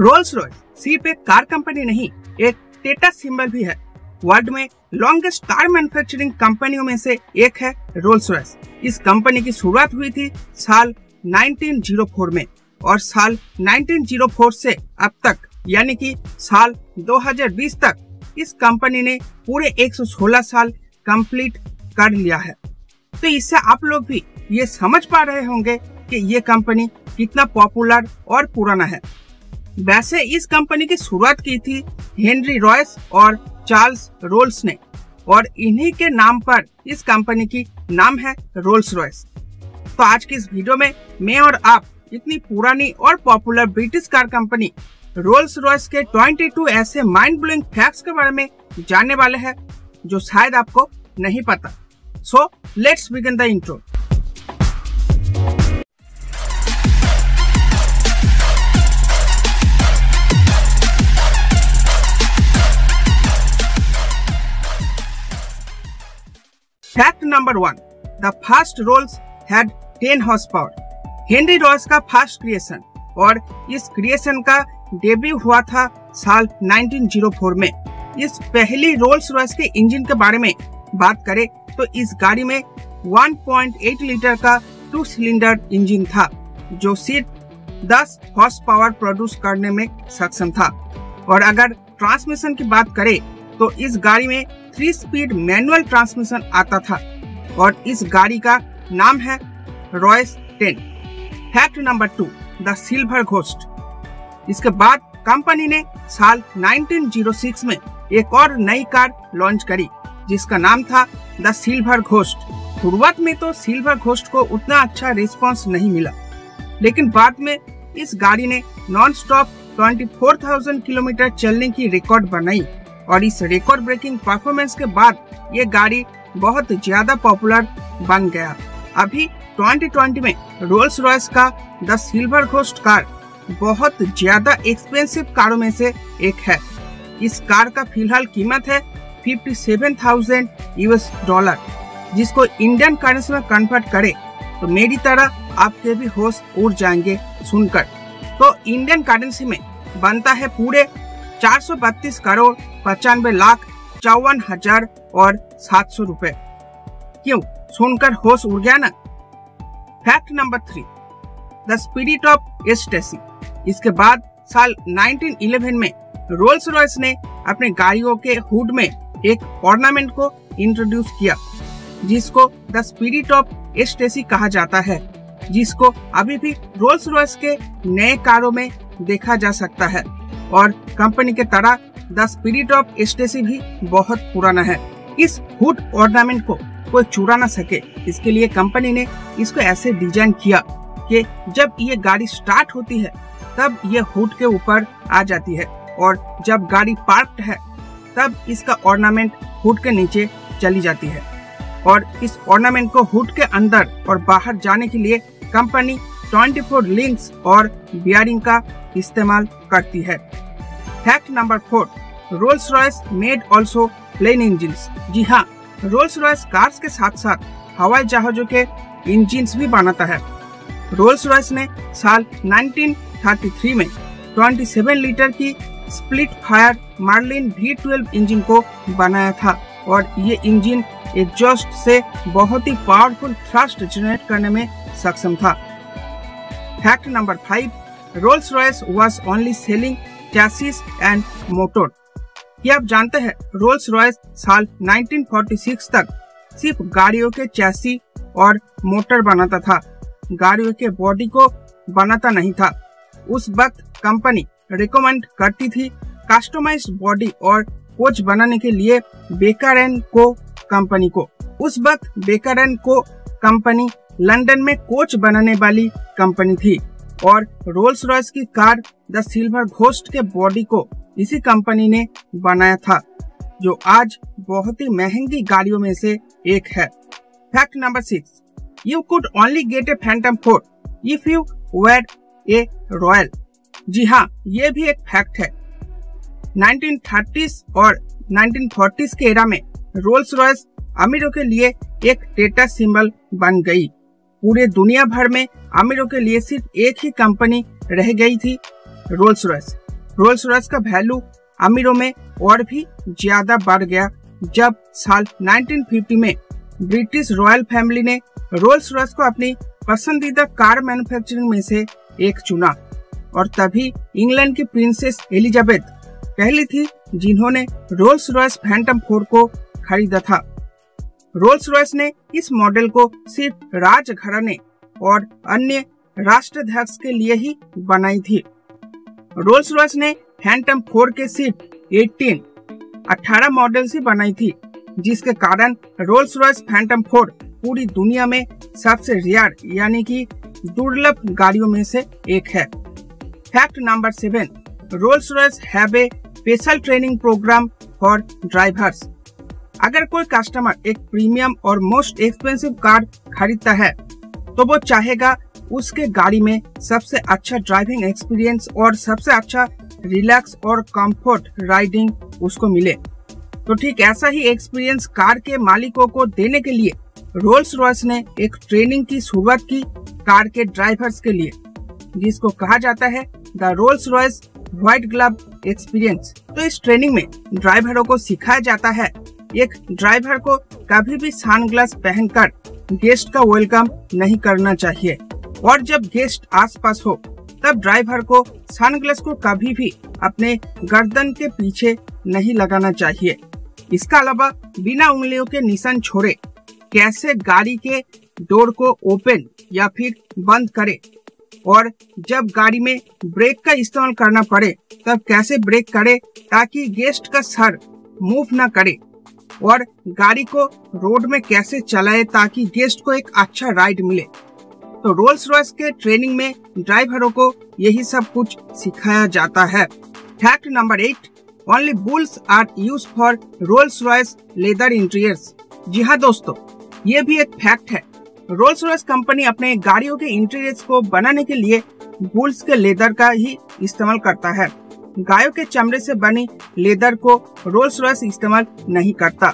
Rolls Royce सिर्फ़ एक car company नहीं, एक टेटा सिंबल भी है। वर्ल्ड में लॉन्गेस्ट कार मैन्युफैक्चरिंग कंपनियों में से एक है रोल्स रॉयस इस कंपनी की शुरुआत हुई थी साल 1904 में और साल 1904 से अब तक, यानी कि साल 2020 तक, इस कंपनी ने पूरे 116 साल कंप्लीट कर लिया है। तो इससे आप लोग भी ये समझ पा रहे होंगे कि ये कंपनी कितना पॉपुलर और पुराना है। वैसे इस कंपनी की शुरुआत की थी हेनरी रॉयस और चार्ल्स रोल्स ने, और इन्हीं के नाम पर इस कंपनी की नाम है रोल्स रॉयस। तो आज की इस वीडियो में मैं और आप इतनी पुरानी और popular British car company Rolls Royce के 22 ऐसे माइंड ब्लोइंग फैक्ट्स के बारे में जानने वाले हैं, जो शायद आपको नहीं पता। So let's begin the intro fact number one the first Rolls had 10 horse power Henry Royce का फ़र्स्ट क्रिएशन और इस क्रिएशन का डेब्यू हुआ था साल 1904 में। इस पहली रोल्स रॉयस के इंजन के बारे में बात करें तो इस गाड़ी में 1.8 लीटर का टू सिलेंडर इंजन था, जो सिर्फ़ 10 हॉर्स पावर प्रोड्यूस करने में सक्षम था। और अगर ट्रांसमिशन की बात करें तो इस गाड़ी में थ्री स्पीड मैनुअल ट्रांसमिशन आता था और इस गाड़ी का नाम है Royce ten fact number two the Silver Ghost इसके बाद कंपनी ने साल 1906 में एक और नई कार लॉन्च करी जिसका नाम था द सिल्वर घोस्ट शुरुआत में तो सिल्वर घोस्ट को उतना अच्छा रिस्पांस नहीं मिला लेकिन बाद में इस गाड़ी ने नॉन स्टॉप 24,000 किलोमीटर चलने की रिकॉर्ड बनाई। और इस रिकॉर्ड ब्रेकिंग परफॉर्मेंस के बाद ये गाड़ी बहुत ज़्यादा पॉपुलर बन गया। अभी 2020 में रोल्स रॉयस का द सिल्वर घोस्ट कार बहुत ज़्यादा एक्सपेंसिव कारों में से एक है। इस कार का फ़िलहाल कीमत है 57,000 यूएस डॉलर जिसको इंडियन करेंसी में कन्वर्ट करे तो मेरी तरह आपके भी होश उड़ जाएँगे सुनकर। तो इंडियन करेंसी में बनता है पूरे 432 करोड़ पचानवे लाख चौवन हज़ार और सात सौ रूपए। क्यों? सुनकर होश उड़ गया ना? Fact number three, the Spirit of Ecstasy. इसके बाद साल 1911 में रोल्स रॉयस ने अपने गाड़ियों के हुड में एक ऑर्नामेंट को इंट्रोड्यूस किया, जिसको द स्पिरिट ऑफ़ एस्टेसी कहा जाता है, जिसको अभी भी रोल्स रॉयस के नए कारों में देखा जा सकता है और कंपनी के तरह द स्पिरिट ऑफ़ एस्टेसी भी बहुत पुराना है। इस हुड ऑर्नामेंट को कोई चुरा ना सके। इसके लिए कंपनी ने इसको ऐसे डिज़ाइन किया कि जब ये गाड़ी स्टार्ट होती है, तब ये हुड के ऊपर आ जाती है और जब गाड़ी पार्क्ड है, तब इसका ऑर्नामेंट हुड के नीचे चली जाती है। और इस ऑर्नामेंट को हुड के अंदर और बाहर जाने के लिए कंपनी 24 लिंक्स और बियरिंग का इस्तेमाल करती है। Fact number four Rolls Royce made also plane engine जी हाँ रोल्स रॉयस कार्स के साथ साथ हवाई जहाजों के इंजिन भी बनाता है। रोल्स रॉयस ने साल 1933 में 27 लीटर की Spitfire Marlin V12 engine को बनाया था और ये इंजिन एग्जॉस्ट से बहुत ही पावरफुल थ्रस्ट जनरेट करने में सक्षम था। Fact number five Rolls Royce was only selling chassis and motor ये आप जानते हैं रोल्स रॉयस साल 1946 तक सिर्फ़ गाड़ियों के चैसी और मोटर बनाता था। गाड़ियों के बॉडी को बनाता नहीं था। उस वक्त कंपनी रिकमेंड करती थी कस्टमाइज बॉडी और कोच बनाने के लिए बेकर को कंपनी को। उस वक्त बेकर को कंपनी लंदन में कोच बनाने वाली कंपनी थी। और रोल्स रॉयस की कार द सिल्वर घोस्ट के बॉडी को इसी कंपनी ने बनाया था, जो आज बहुत ही महँगी गाड़ियों में से एक है। Fact number six you could only get a Phantom four if you were a royal जी हाँ ये भी एक फैक्ट है। 1930s और 1940s के एरा में रोल्स रॉयस अमीरों के लिए एक डेटा सिंबल बन गई। पूरे दुनिया भर में अमीरों के लिए सिर्फ़ एक ही कंपनी रह गई थी रोल्स रॉयस रोल्स रॉयस का वैल्यू अमीरों में और भी ज़्यादा बढ़ गया, जब साल 1950 में ब्रिटिश रॉयल फैमिली ने रोल्स रॉयस को अपनी पसंदीदा कार मैन्युफैक्चरिंग में से एक चुना और तभी इंग्लैंड की प्रिंसेस एलिजाबेथ पहली थी जिन्होंने रोल्स रॉयस फैंटम फोर को खरीदा था। रोल्स रॉयस ने इस मॉडल को सिर्फ़ राजघराने और अन्य राष्ट्राध्यक्ष के लिए ही बनाई थी। रोल्स रॉयस ने फैंटम फोर के सिर्फ़ 18 18 मॉडल ही बनाई थी, जिसके कारण रोल्स रॉयस फैंटम फोर पूरी दुनिया में सबसे रेयर यानी कि दुर्लभ गाड़ियों में से एक है। Fact number seven Rolls Royce have a special training programme for drivers अगर कोई कस्टमर एक प्रीमियम और मोस्ट एक्सपेंसिव कार खरीदता है तो वो चाहेगा उसके गाड़ी में सबसे अच्छा ड्राइविंग एक्सपीरियंस और सबसे अच्छा रिलैक्स और कंफर्ट राइडिंग उसको मिले। तो ठीक ऐसा ही एक्सपीरियंस कार के मालिकों को देने के लिए रोल्स रॉयस ने एक ट्रेनिंग की शुरुआत की कार के ड्राइवर्स के लिए, जिसको कहा जाता है the Rolls Royce white glove experience तो इस ट्रेनिंग में ड्राइवरों को सिखाया जाता है एक ड्राइवर को कभी भी सनग्लास पहनकर गेस्ट का वेलकम नहीं करना चाहिए। और जब गेस्ट आसपास हो, तब ड्राइवर को सनग्लास को कभी भी अपने गर्दन के पीछे नहीं लगाना चाहिए। इसका अलावा बिना उंगलियों के निशान छोड़े, कैसे गाड़ी के डोर को ओपन या फिर बंद करे? और जब गाड़ी में ब्रेक का इस्तेमाल करना पड़े, तब कैसे ब्रेक करे ताकि गेस्ट का सर मूव न करे? और गाड़ी को रोड में कैसे चलाए ताकि गेस्ट को एक अच्छा राइड मिले। तो रोल्स रॉयस के ट्रेनिंग में ड्राइवरों को यही सब कुछ सिखाया जाता है। Fact number eight only bulls are use for Rolls Royce leather interiors जी हाँ दोस्तों, ये भी एक फैक्ट है। रोल्स रॉयस कंपनी अपने गाड़ियों के इंटीरियर्स को बनाने के लिए बुल्स के लेदर का ही इस्तेमाल करता है। गायों के चमड़े से बनी लेदर को रोल्स रॉयस इस्तेमाल नहीं करता,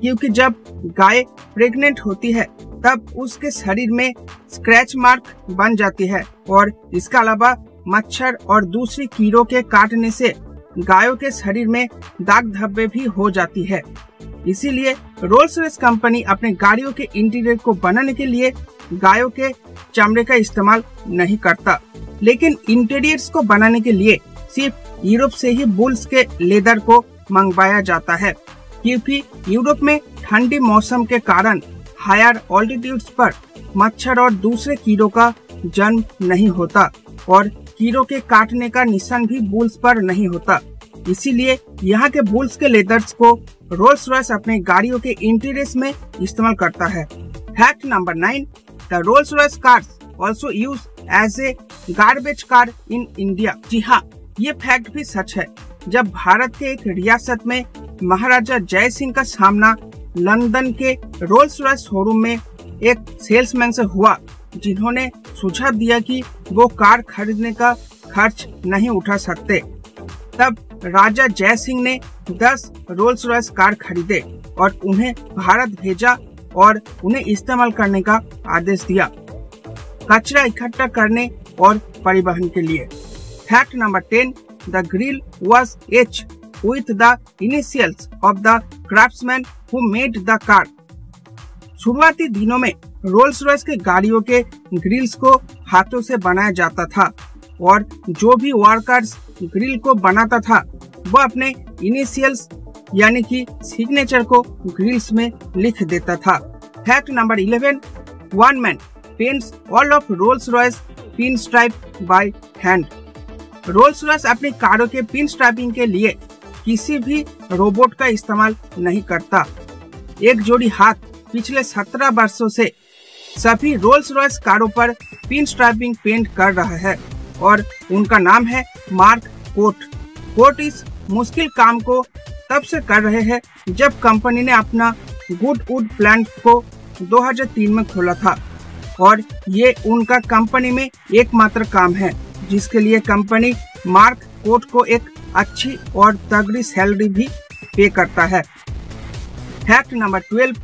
क्योंकि जब गाय प्रेग्नेंट होती है, तब उसके शरीर में स्क्रैच मार्क बन जाती है और इसके अलावा मच्छर और दूसरी कीड़ों के काटने से गायों के शरीर में दाग धब्बे भी हो जाती है। इसीलिए रोल्स रॉयस कंपनी अपने गाड़ियों के इंटीरियर को बनाने के लिए गायों के चमड़े का इस्तेमाल नहीं करता, लेकिन इंटीरियर्स को बनाने के लिए सिर्फ़ यूरोप से ही बुल्स के लेदर को मंगवाया जाता है, क्योंकि यूरोप में ठंडी मौसम के कारण हायर ऑल्टीट्यूड्स पर मच्छर और दूसरे कीड़ों का जन्म नहीं होता और कीड़ों के काटने का निशान भी बुल्स पर नहीं होता। इसीलिए यहाँ के बुल्स के लेदर्स को रोल्स रॉयस अपने गाड़ियों के इंटीरियर्स में इस्तेमाल करता है। Fact number nine the Rolls Royce cars also use as a garbage car in India जी हाँ ये फैक्ट भी सच है। जब भारत के एक रियासत में महाराजा जय सिंह का सामना लंदन के रोल्स रॉयस शोरूम में एक सेल्समैन से हुआ, जिन्होंने सुझाव दिया कि वो कार खरीदने का खर्च नहीं उठा सकते। तब राजा जय सिंह ने 10 रोल्स रॉयस कार खरीदे और उन्हें भारत भेजा और उन्हें इस्तेमाल करने का आदेश दिया। कचरा इकट्ठा करने और परिवहन के लिए। Fact number 10. The grill was etched with the initials of the craftsman who made the car. शुरुआती दिनों में रोल्स रॉयस के गाड़ियों के ग्रिल्स को हाथों से बनाया जाता था और जो भी वर्कर्स ग्रिल को बनाता था, वह अपने इनिशियल्स यानी कि सिग्नेचर को ग्रिल्स में लिख देता था fact number eleven one man paints all of Rolls Royce pin stripe by hand Rolls Royce अपनी कारों के पिन स्ट्रैपिंग के लिए किसी भी रोबोट का इस्तेमाल नहीं करता। एक जोड़ी हाथ पिछले सत्रह वर्षों से सभी रोल्स रॉयस कारों पर पिन स्ट्रैपिंग पेंट कर रहा है और उनका नाम है मार्क कोट कोट इस मुश्किल काम को तब से कर रहे हैं जब कंपनी ने अपना गुड वुड प्लांट को 2003 में खोला था और ये उनका कंपनी में एकमात्र काम है। जिसके लिए कंपनी मार्क कोट को एक अच्छी और तगड़ी सैलरी भी पे करता है। Fact number twelve